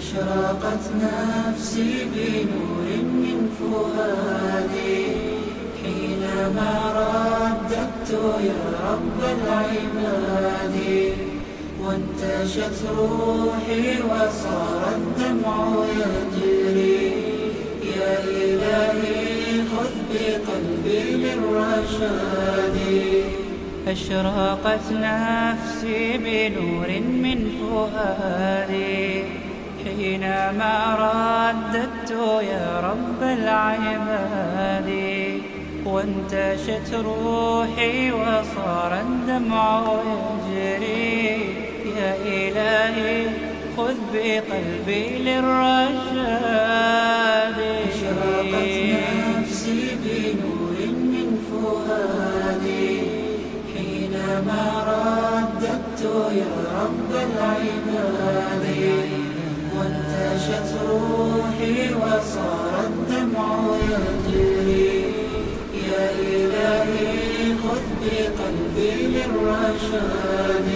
أشرقت نفسي بنور من فؤادي. حينما رددت يا رب العباد وانتشت روحي وصار الدمع يجري. يا إلهي خذ بقلبي للرشاد. أشرقت نفسي بنور من فؤادي. حينما رددت يا رب العباد. وانتشت روحي وصار الدمع يجري. يا إلهي خذ بقلبي للرشاد. أشرقت نفسي بنور من فؤادي. حينما رددت يا رب العباد. وانتشت روحي وصار الدمع يجري يا إلهي خذ بقلبي للرشاد.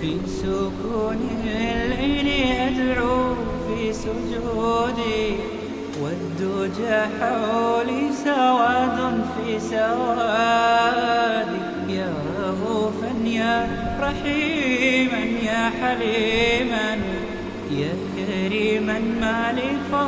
في سكون الليل أدعو في سجودي. والدجى حولي سواد في سوادي. يا رؤوفا يا رحيما يا حليما. يا كريما ما لفضل